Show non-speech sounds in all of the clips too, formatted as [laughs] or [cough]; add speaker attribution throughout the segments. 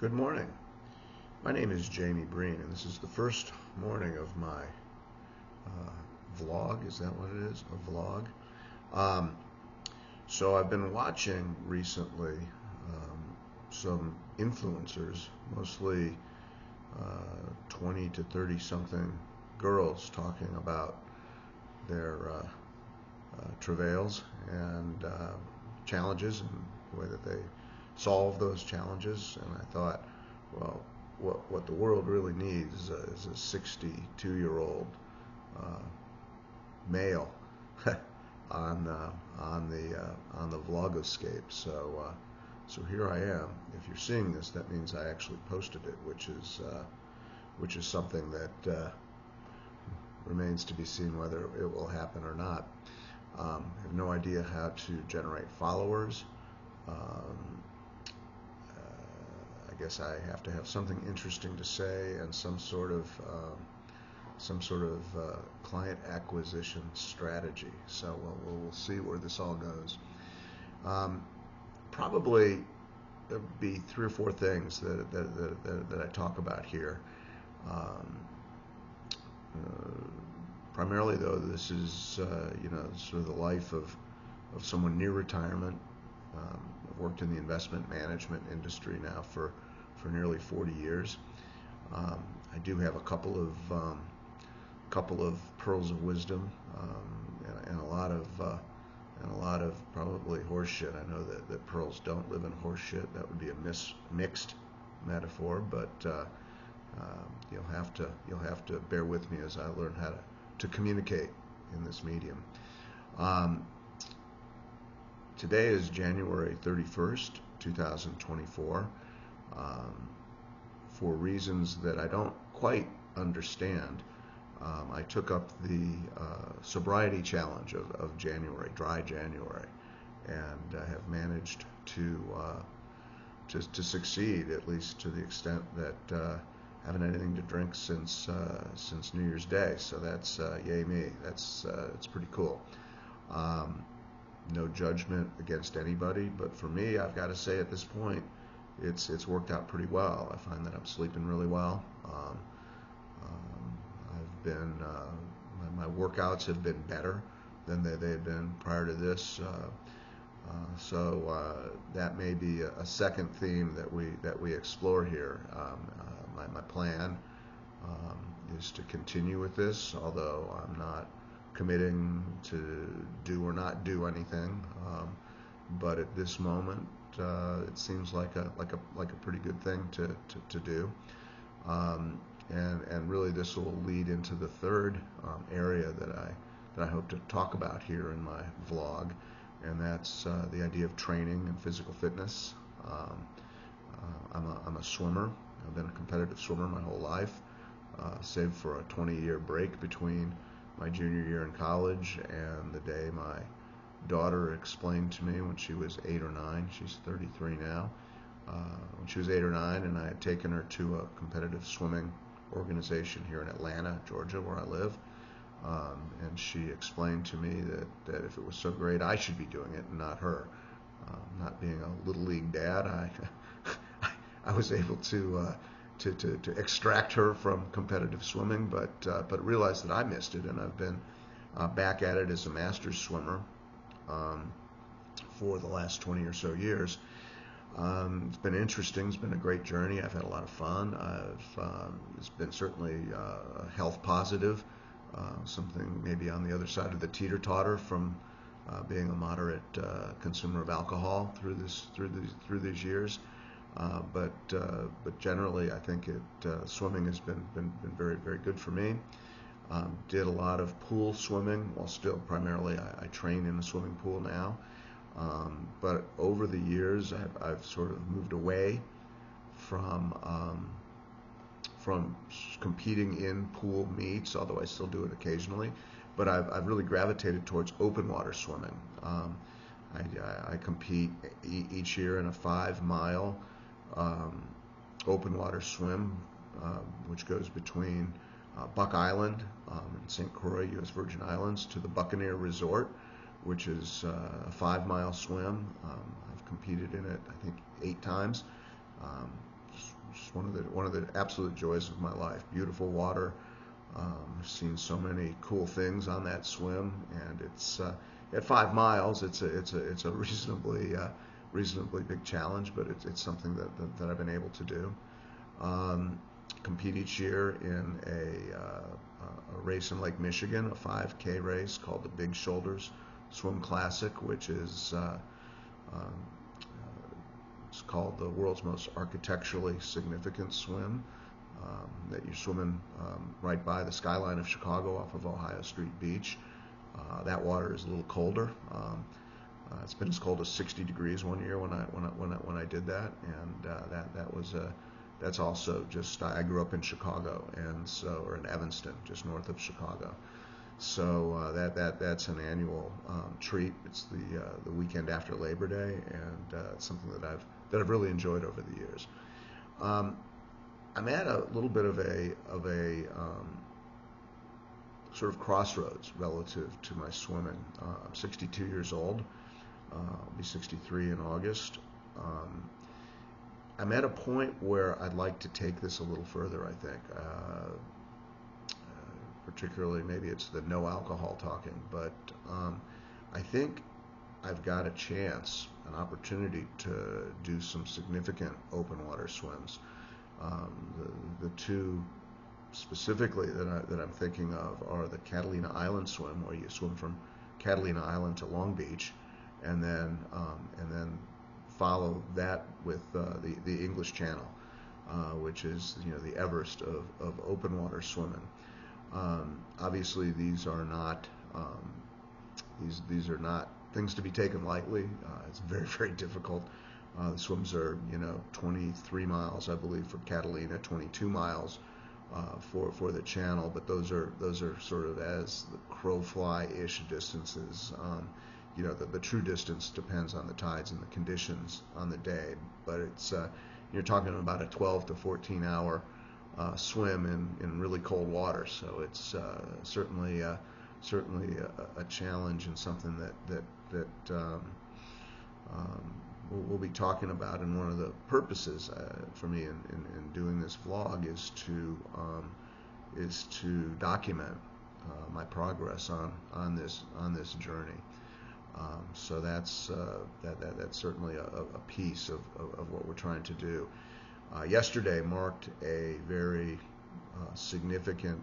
Speaker 1: Good morning. My name is Jamie Breen, and this is the first morning of my uh, vlog. Is that what it is? A vlog? Um, so I've been watching recently um, some influencers, mostly uh, 20 to 30 something girls, talking about their uh, uh travails and uh, challenges and the way that they solve those challenges. And I thought, well, what what the world really needs is a, is a 62 year old uh, male [laughs] on uh, on the uh, on the vlogoscape. So uh, so here I am. If you're seeing this, that means I actually posted it, which is uh, which is something that uh, remains to be seen whether it will happen or not. Um, I have no idea how to generate followers. Um, I guess I have to have something interesting to say and some sort of um, some sort of uh, client acquisition strategy. So we'll, we'll, see where this all goes. Um, probably there'll be three or four things that that, that, that, that I talk about here. Um, uh, primarily, though, this is uh, you know sort of the life of of someone near retirement. Um, I've worked in the investment management industry now for for nearly 40 years. Um, I do have a couple of um, couple of pearls of wisdom um, and, and, a lot of uh, and a lot of probably horseshit. I know that, that pearls don't live in horseshit. That would be a mis- mixed metaphor, but uh, uh, you'll have to you'll have to bear with me as I learn how to, to communicate in this medium. Um, today is January 31st, 2024 um, for reasons that I don't quite understand. Um, I took up the uh, sobriety challenge of, of, January, dry January, and uh, have managed to, uh, to, to succeed at least to the extent that uh, haven't had anything to drink since uh, since New Year's Day. So that's uh, yay me. That's it's pretty cool. Um, no judgment against anybody, but for me, I've got to say at this point, it's it's worked out pretty well. I find that I'm sleeping really well. Um, um, I've been uh, my, my, workouts have been better than they, they had been prior to this. Uh, uh, so uh, that may be a, a, second theme that we that we explore here. Um, uh, my, my plan um, is to continue with this, although I'm not committing to do or not do anything. Um, but at this moment, uh, it seems like a like a like a pretty good thing to to, to do. Um, and and really this will lead into the third um, area that I that I hope to talk about here in my vlog, and that's uh, the idea of training and physical fitness. Um, uh, I'm a I'm a swimmer. I've been a competitive swimmer my whole life, uh, save for a 20-year break between my junior year in college and the day my daughter explained to me when she was eight or nine. She's 33 now. Uh, when she was eight or nine, and I had taken her to a competitive swimming organization here in Atlanta, Georgia, where I live. Um, and she explained to me that, that if it was so great, I should be doing it and not her. Um, not being a little league dad, I [laughs] I was able to, uh, to, to to extract her from competitive swimming, but uh, but realized that I missed it, and I've been uh, back at it as a masters swimmer um, for the last 20 or so years. Um, it's been interesting. It's been a great journey. I've had a lot of fun. Um, it's been certainly uh, health positive, uh, something maybe on the other side of the teeter totter from uh, being a moderate uh, consumer of alcohol through this through these through these years. Uh, but uh, but generally, I think it swimming has been, been been very very good for me. Um, did a lot of pool swimming, while still primarily I, I train in a swimming pool now. Um, but over the years, I've, I've, sort of moved away from um, from competing in pool meets, although I still do it occasionally. But I've, I've really gravitated towards open water swimming. Um, I, I, compete e- each year in a five mile um, open water swim, uh, which goes between uh, Buck Island um, in St. Croix, U.S. Virgin Islands, to the Buccaneer Resort, which is uh, a five mile swim. Um, I've competed in it, I think, eight times. Um, it's one of the one of the absolute joys of my life. Beautiful water. Um, I've seen so many cool things on that swim, and it's uh, at five miles. It's a it's a it's a reasonably uh, reasonably big challenge, but it's, it's something that, that, that I've been able to do. Um, compete each year in a, uh, a race in Lake Michigan, a 5K race called the Big Shoulders Swim Classic, which is uh, um, it's called the world's most architecturally significant swim. Um, that you're swimming um, right by the skyline of Chicago off of Ohio Street Beach. Uh, that water is a little colder. Um, uh, it's been as cold as 60 degrees one year when I when I when I, when I did that, and uh, that that was a that's also just I grew up in Chicago, and so or in Evanston, just north of Chicago. So uh, that that that's an annual um, treat. It's the uh, the weekend after Labor Day, and uh, it's something that I've that I've really enjoyed over the years. Um, I'm at a little bit of a of a um, sort of crossroads relative to my swimming. Uh, I'm 62 years old. Uh, I'll be 63 in August. Um, I'm at a point where I'd like to take this a little further. I think, uh, uh, particularly maybe it's the no alcohol talking, but um, I think I've got a chance, an opportunity to do some significant open water swims. Um, the, the two specifically that, I, that I'm thinking of are the Catalina Island swim, where you swim from Catalina Island to Long Beach, and then um, and then follow that with uh, the the English Channel, uh, which is you know the Everest of, of open water swimming. Um, obviously, these are not um, these these are not things to be taken lightly. Uh, it's very [laughs] very difficult. Uh, the swims are you know 23 miles, I believe, from Catalina, 22 miles uh, for for the channel, but those are those are sort of as the crow fly ish distances. Um, you know, the, the true distance depends on the tides and the conditions on the day, but it's uh, you're talking about a 12 to 14 hour uh, swim in, in really cold water. So it's uh, certainly uh, certainly a, a, challenge and something that that that um, um, we'll, we'll, be talking about. And one of the purposes uh, for me in, in, in, doing this vlog is to um, is to document uh, my progress on on this on this journey. Um, so that's uh, that, that, that's certainly a, a piece of, of, of, what we're trying to do. Uh, yesterday marked a very uh, significant,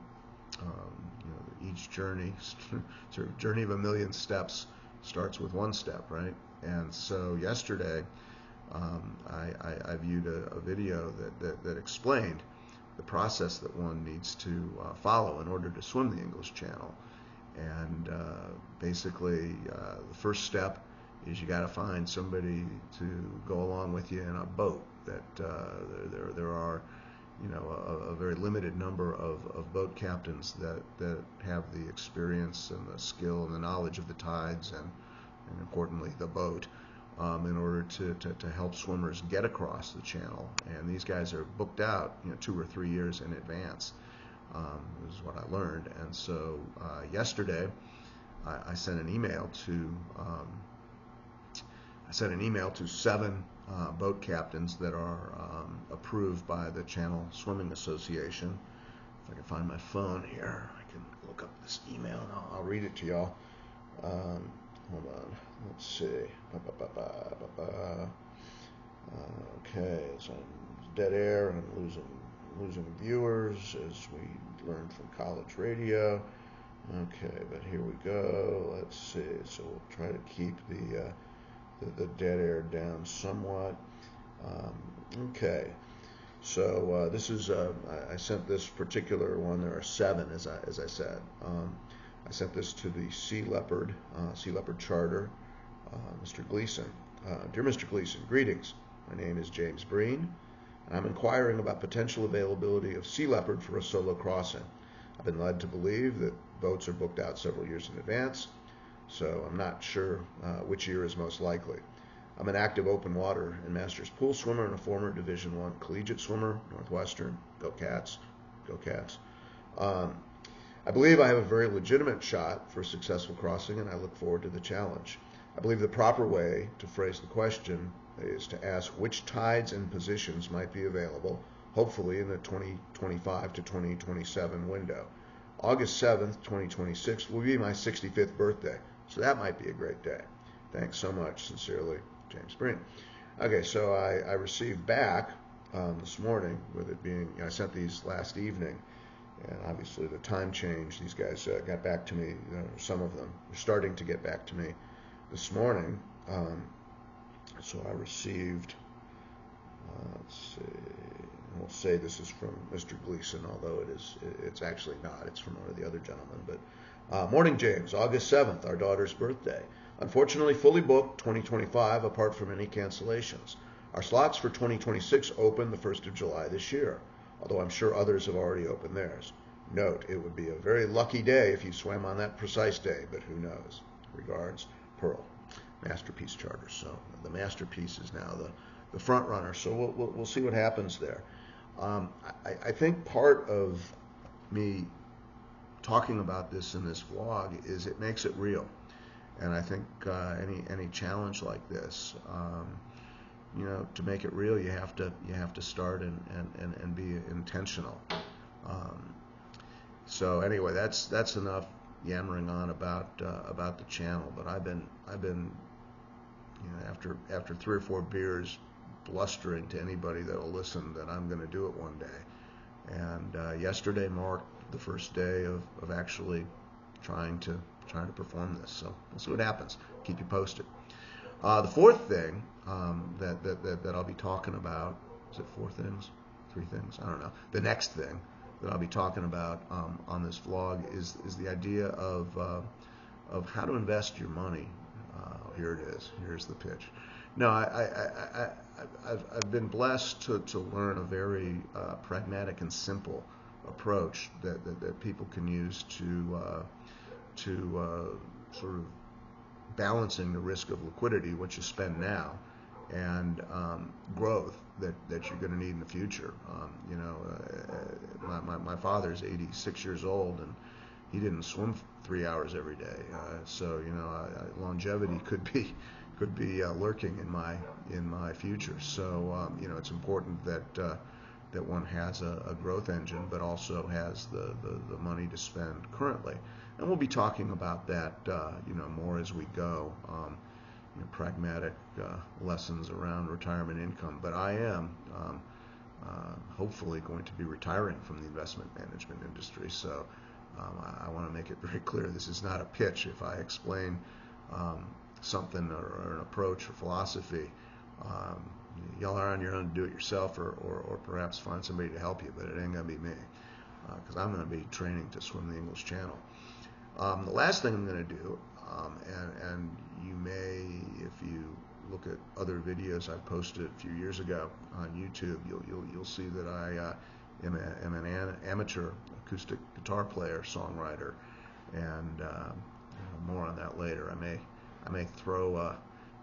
Speaker 1: um, you know, each journey, [laughs] sort of journey of a million steps starts with one step, right? And so yesterday, um, I, I, I, viewed a, a video that, that, that, explained the process that one needs to uh, follow in order to swim the English Channel. And uh, basically, uh, the first step is you got to find somebody to go along with you in a boat. That uh, there, there are, you know, a, a very limited number of, of boat captains that, that have the experience and the skill and the knowledge of the tides and, and importantly, the boat. Um, in order to, to, to, help swimmers get across the channel. And these guys are booked out, you know, two or three years in advance. Um, is what I learned. And so uh, yesterday, I, I, sent an email to um, I sent an email to seven uh, boat captains that are um, approved by the Channel Swimming Association. If I can find my phone here, I can look up this email and I'll, I'll read it to y'all. Um, hold on, let's see. Ba, ba, ba, uh, okay, so I'm dead air and I'm losing losing viewers as we learned from college radio. Okay, but here we go. Let's see. So we'll try to keep the uh, the, the, dead air down somewhat. Um, okay. So uh, this is uh, I, sent this particular one. There are seven, as I as I said. Um, I sent this to the Sea Leopard uh, Sea Leopard Charter, uh, Mr. Gleason. Uh, dear Mr. Gleason, greetings. My name is James Breen. I'm inquiring about potential availability of Sea Leopard for a solo crossing. I've been led to believe that boats are booked out several years in advance, so I'm not sure uh, which year is most likely. I'm an active open water and masters pool swimmer and a former Division One collegiate swimmer, Northwestern. Go Cats, go Cats. Um, I believe I have a very legitimate shot for a successful crossing, and I look forward to the challenge. I believe the proper way to phrase the question is to ask which tides and positions might be available hopefully in the 2025 to 2027 window. August 7th, 2026 will be my 65th birthday, so that might be a great day. Thanks so much. Sincerely, James Breen. Okay, so I, I received back um, this morning, with it being, I sent these last evening, and obviously the time change, these guys uh, got back to me, you know, some of them starting to get back to me this morning. Um, so I received, uh, let's see, we'll say this is from Mr. Gleason, although it is, it's actually not. It's from one of the other gentlemen. But uh, morning, James. August 7th, our daughter's birthday. Unfortunately, fully booked 2025, apart from any cancellations. Our slots for 2026 open the 1st of July this year, although I'm sure others have already opened theirs. Note, it would be a very lucky day if you swam on that precise day, but who knows? Regards, Pearl. Masterpiece Charter. So the Masterpiece is now the, the front runner. So we'll, we'll, we'll see what happens there. Um, I, I, think part of me talking about this in this vlog is it makes it real. And I think uh, any any challenge like this, um, you know, to make it real, you have to you have to start and and, and, and be intentional. Um, so anyway, that's that's enough yammering on about uh, about the channel. But I've been I've been you know after after three or four beers blustering to anybody that will listen that I'm going to do it one day. And uh, yesterday marked the first day of, of actually trying to trying to perform this. So we'll see what happens. Keep you posted. Uh, the fourth thing um, that, that, that, that I'll be talking about is it four things, three things? I don't know. The next thing that I'll be talking about um, on this vlog is is the idea of uh, of how to invest your money. Uh, here it is. Here's the pitch. No, I, I, I, have I've been blessed to, to learn a very uh, pragmatic and simple approach that, that, that people can use to, uh, to uh, sort of balancing the risk of liquidity, what you spend now, and um, growth that, that you're going to need in the future. Um, you know, uh, my, my, my father's 86 years old, and he didn't swim three hours every day. Uh, so, you know, longevity could be [laughs] could be uh, lurking in my in my future. So um, you know, it's important that uh, that one has a, a, growth engine, but also has the, the, the, money to spend currently. And we'll be talking about that uh, you know more as we go. Um, you know, pragmatic uh, lessons around retirement income. But I am. Um, uh, hopefully going to be retiring from the investment management industry. So um, I, I want to make it [laughs] very clear this is not a pitch. If I explain um, something or, or, an approach or philosophy, um, y'all are on your own to do it yourself or, or, or, perhaps find somebody to help you, but it ain't going to be me because uh, I'm going to be training to swim the English Channel. Um, the last thing I'm going to do, um, and, and you may, if you look at other videos I posted a few years ago on YouTube, you'll, you'll, you'll see that I uh, am, a, am, an amateur acoustic guitar player, songwriter, and uh, more on that later. I may I may throw uh,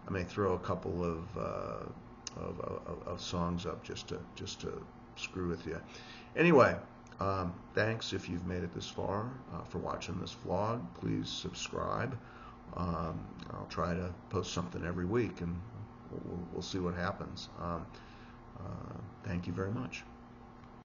Speaker 1: I may throw a couple of, uh, of, of, of, songs up just to just to screw with you. Anyway, um, thanks if you've made it this far uh, for watching this vlog. Please subscribe. Um, I'll try to post something every week, and we'll, we'll see what happens. Um, uh, thank you very much.